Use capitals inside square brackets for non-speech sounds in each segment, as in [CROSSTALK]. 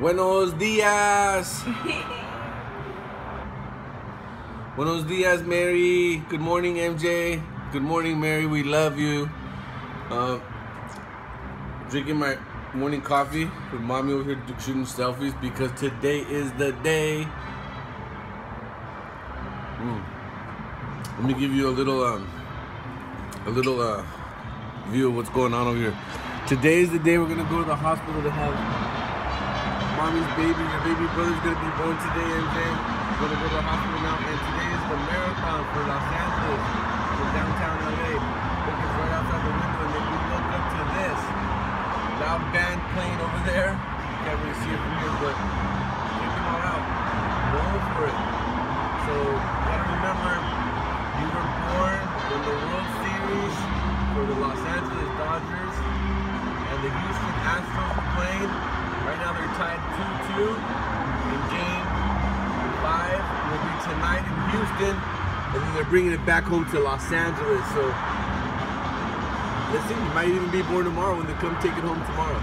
Buenos dias. [LAUGHS] Buenos dias, Mary. Good morning, MJ. Good morning, Mary. We love you. Uh, drinking my morning coffee with mommy over here shooting selfies because today is the day. Mm. Let me give you a little, um, a little uh, view of what's going on over here. Today is the day we're gonna go to the hospital to have mommy's baby. Your baby brother's gonna be born today, MJ. We're gonna go to the hospital now, and today is the marathon for Los Angeles, for downtown LA. Look, it's right outside the window, and if we look up to this loud band playing over there, you can't really see it from here, but check them all out. Go for it. So 2-2 in game five. Will be tonight in Houston, and then they're bringing it back home to Los Angeles. So listen, you might even be born tomorrow when they come take it home tomorrow.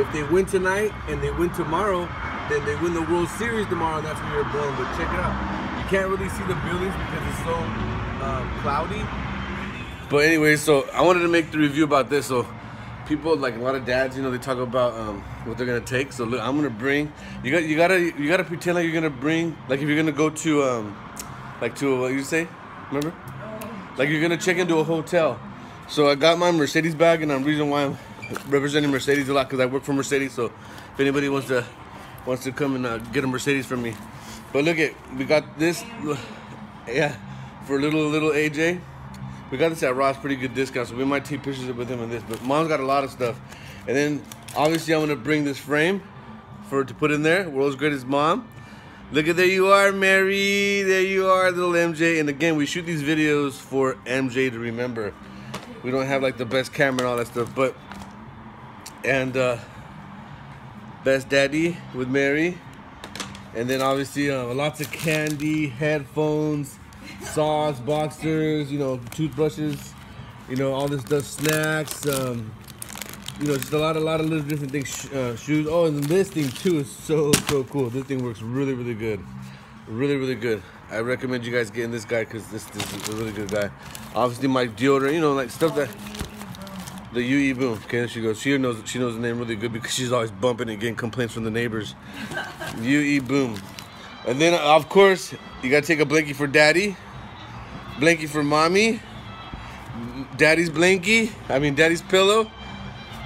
If they win tonight and they win tomorrow, then they win the World Series tomorrow. And that's when you're born. But check it out. You can't really see the buildings because it's so uh, cloudy. But anyway, so I wanted to make the review about this. So people like a lot of dads, you know, they talk about um, what they're gonna take. So look, I'm gonna bring. You got you gotta you gotta pretend like you're gonna bring like if you're gonna go to um, like to what you say, remember? Like you're gonna check into a hotel. So I got my Mercedes bag, and I'm reason why I'm representing Mercedes a lot because I work for Mercedes. So if anybody wants to wants to come and uh, get a Mercedes from me, but look at we got this, yeah, for little little AJ. We got this at Ross, pretty good discount, so we might take pictures with him in this. But mom's got a lot of stuff, and then obviously I'm gonna bring this frame for to put in there. World's greatest mom. Look at there you are, Mary. There you are, little MJ. And again, we shoot these videos for MJ to remember. We don't have like the best camera and all that stuff, but and uh, best daddy with Mary, and then obviously uh, lots of candy, headphones, saws, boxers, you know, toothbrushes, you know, all this stuff, snacks, um, you know, just a lot, a lot of little different things, uh, shoes. Oh, and this thing too is so, so cool. This thing works really, really good, really, really good. I recommend you guys getting this guy because this, this is a really good guy. Obviously, my deodorant, you know, like stuff that. The UE Boom. Okay, there she goes. She knows she knows the name really good because she's always bumping and getting complaints from the neighbors. [LAUGHS] UE Boom. And then of course you gotta take a blankie for daddy, blankie for mommy, daddy's blankie. I mean daddy's pillow,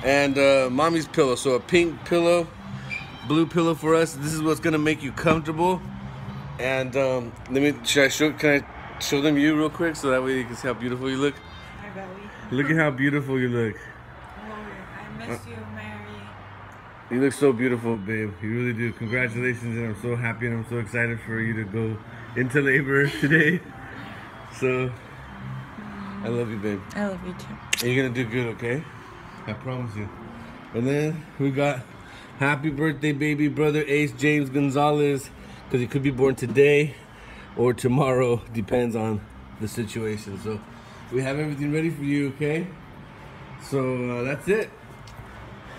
and uh, mommy's pillow. So a pink pillow, blue pillow for us. This is what's gonna make you comfortable. And um, let me should I show can I show them you real quick so that way you can see how beautiful you look. Hi, Belly. Look at how beautiful you look. I miss you, Mary. You look so beautiful, babe. You really do. Congratulations, and I'm so happy and I'm so excited for you to go into labor [LAUGHS] today. So, I love you, babe. I love you too. And you're gonna do good, okay? I promise you. And then we got happy birthday, baby brother Ace James Gonzalez, because he could be born today or tomorrow, depends on the situation. So, we have everything ready for you, okay? So, uh, that's it.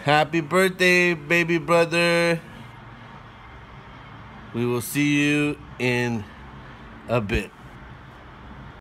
Happy birthday, baby brother. We will see you in a bit.